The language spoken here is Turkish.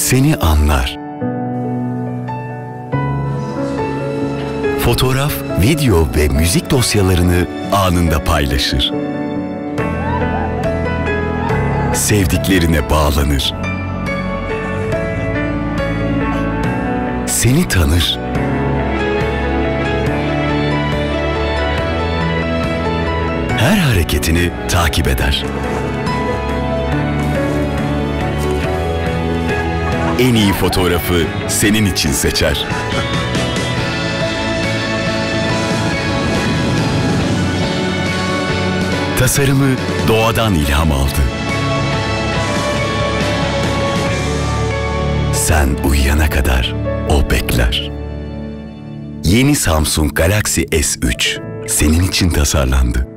seni anlar. Fotoğraf, video ve müzik dosyalarını anında paylaşır. Sevdiklerine bağlanır. Seni tanır. Her hareketini takip eder. En iyi fotoğrafı senin için seçer. Tasarımı doğadan ilham aldı. Sen uyuyana kadar o bekler. Yeni Samsung Galaxy S3 senin için tasarlandı.